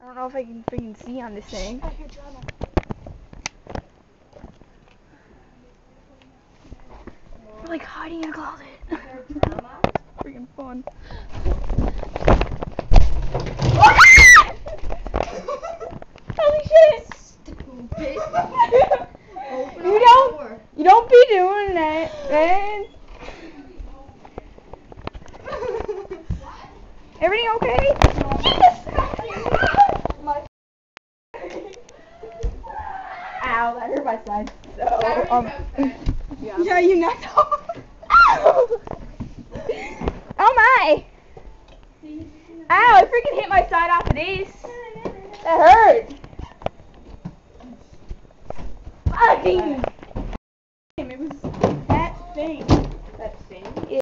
I don't know if I can freaking see on this thing. I hear drama. We're like hiding in a closet. freaking fun. Holy shit! You don't- door. You don't be doing that, man. Everything okay? My Ow, that hurt my side. So, um, yeah. yeah, you knocked off. Ow! Oh my! Ow, I freaking hit my side off of these. That hurt. Fucking. It was that thing. That thing? Yeah.